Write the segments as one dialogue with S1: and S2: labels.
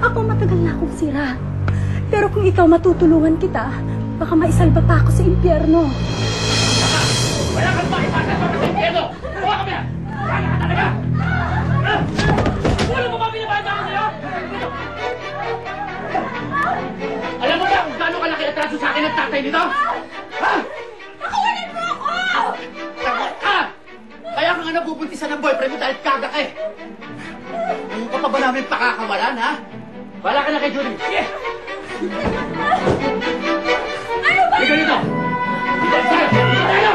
S1: Ako matagal na akong sira. Pero kung ikaw matutulungan kita, baka maisalba pa ako sa impyerno.
S2: Wala kang makipagkasama sa impyerno! Huwag kami! Kaya ka talaga! Wala mo ba binabayad ako sa'yo? Alam mo ba kung gaano kalaki atraso sa akin ang tatay nito? Ha?
S1: Nakawalan mo ako!
S2: Takot ka! Kaya ka nga nabubuntisan ng boyfriend mo dahil kaga ka eh! Hindi ka pa ba namin pakakawalan, ha? Wala ka na kay Julie! Sige!
S1: Ano ba?
S2: Sige dito! Dito tayo! Dito tayo!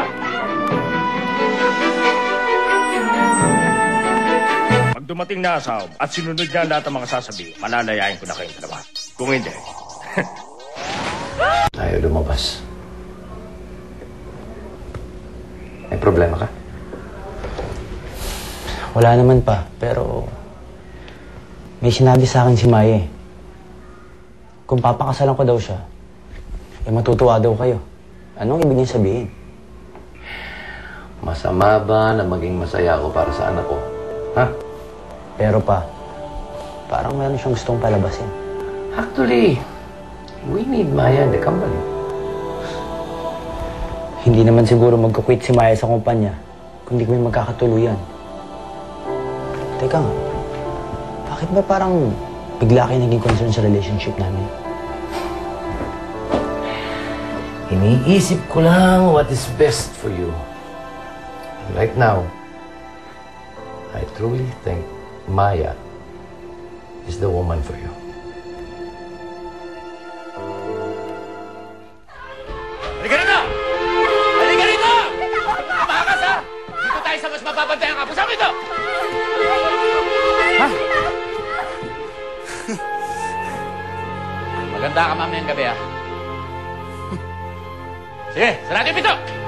S3: Pag dumating na asawa at sinunod niya ang lahat ng mga sasabihin, malalayain ko na kayong dalawa. Kung hindi,
S4: Ayaw lumabas. May problema ka?
S5: Wala naman pa, pero may sinabi sa akin si Maya eh. Kung papakasalan ko daw siya, eh matutuwa daw kayo. Anong ibig niya sabihin?
S4: Masama ba na maging masaya ako para sa anak ko? Ha?
S5: Pero pa, parang meron siyang gustong palabasin.
S4: Actually, we need Maya in the company.
S5: Hindi naman siguro magkukwit si Maya sa kumpanya kung di kami magkakatuluyan. Teka nga, bakit ba parang bigla kayo naging concern sa relationship namin?
S4: Iniisip ko lang what is best for you. Right now, I truly think Maya is the woman for you.
S2: Halika rito! Halika rito! Tumakas ha! Dito tayo sa mas mababantay ang kapusan ito! Maganda ka mamayang gabi ha. Sige, sarado yung pito!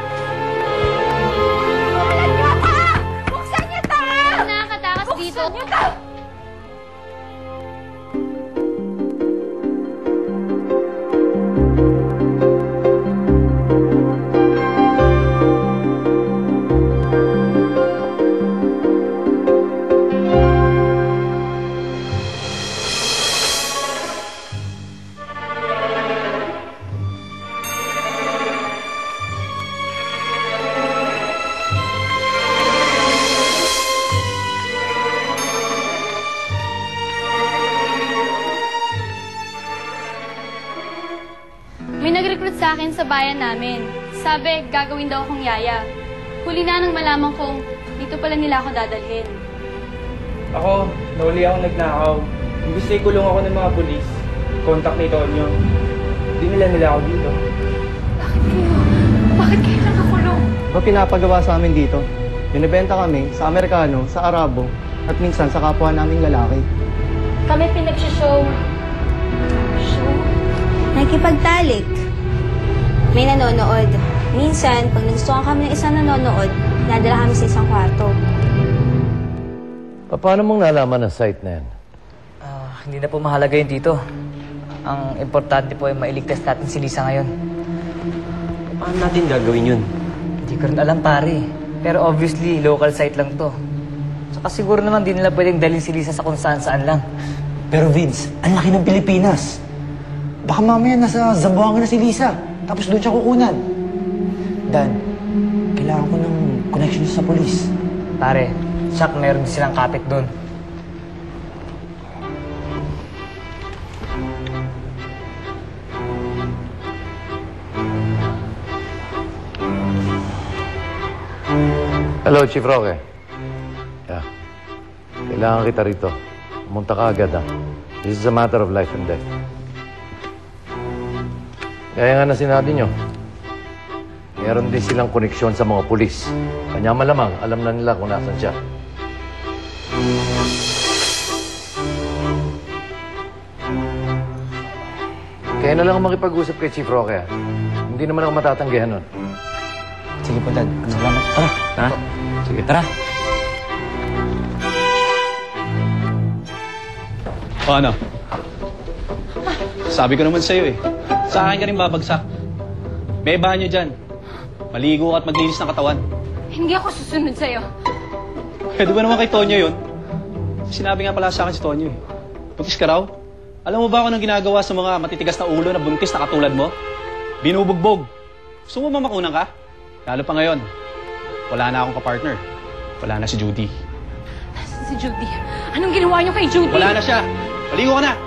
S6: Sa bayan namin. Sabi, gagawin daw akong yaya. Huli na nang malaman kong dito pala nila ako dadalhin.
S7: Ako, nauli ako nagnakaw. Imbis na ikulong ako ng mga polis, contact ni Tonyo. Dinila nila ako dito.
S1: Bakit kayo? Bakit kayo nakakulong?
S8: Ba pinapagawa sa amin dito? Binibenta kami sa Amerikano, sa Arabo, at minsan sa kapwa naming lalaki.
S1: Kami pinagsishow. Show?
S9: Nakikipagtalik. May nanonood. Minsan, pag nagustuhan kami ng isang nanonood, nadala kami sa isang kwarto.
S4: Paano mong nalaman ang site na yan?
S10: Ah, hindi na po mahalaga yun dito. Ang importante po ay mailigtas natin si Lisa ngayon.
S5: Paano natin gagawin yun?
S10: Hindi ko rin alam pare. Pero obviously, local site lang to. Saka siguro naman di nila pwedeng dalhin si Lisa sa kung saan saan lang.
S5: Pero Vince, ang laki ng Pilipinas. Baka mamaya nasa Zamboanga na si Lisa. Tapos doon siya kukunan. Dan, kailangan ko ng connection sa polis.
S10: Pare, Chuck, meron din silang kapit doon.
S4: Hello, Chief Roque. Yeah. Kailangan kita rito. Pumunta ka agad, ha? This is a matter of life and death. Kaya nga na sinabi nyo, meron din silang koneksyon sa mga pulis. Kanya malamang, alam na nila kung nasan siya. Kaya na lang ako makipag-usap kay Chief Roque, ha? Hindi naman ako matatanggihan nun.
S5: Sige po, Dad. Salamat. Tara.
S4: Ha? Sige.
S5: Tara.
S11: O ano? Sabi ko naman sa'yo eh. Sa akin ka rin babagsak. May banyo dyan. Maligo ka at maglinis ng katawan.
S6: Hindi ako susunod sa'yo.
S11: Pwede ba naman kay Tonyo yun? Sinabi nga pala sa akin si Tonyo eh. Putis ka raw? Alam mo ba kung anong ginagawa sa mga matitigas na ulo na buntis na katulad mo? Binubugbog. Gusto mo mamakunan ka? Lalo pa ngayon. Wala na akong kapartner. Wala na si Judy.
S12: Si Judy. Anong ginawa niyo kay Judy?
S11: Wala na siya. Maligo ka na.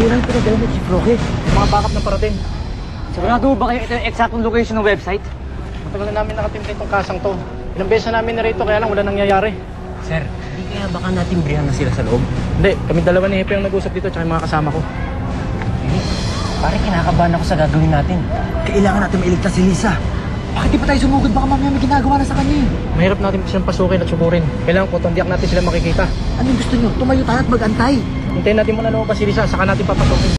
S13: Kailan pinadala mo si Froke?
S8: Mga backup na parating.
S10: Sigurado ba kayo ito yung exactong location ng website?
S8: Matagal na namin nakatimplate itong kasang to. Ilang beses na namin narito kaya lang wala nangyayari.
S13: Sir, hindi kaya baka natin brihan na sila sa loob?
S8: Hindi, kami dalawa ni Hepe ang nag-usap dito tsaka yung mga kasama ko.
S13: Parang kinakabahan ako sa gagawin natin. Kailangan natin mailigtas si Lisa. Bakit di pa tayo sumugod? Baka mamaya may ginagawa na sa kanya eh.
S8: Mahirap natin silang pasukin at suburin. Kailangan ko tondiyak natin sila makikita.
S13: Anong gusto nyo? Tumayo tayo at magantay.
S8: Hintayin natin muna lumabas si Lisa, saka natin papasukin.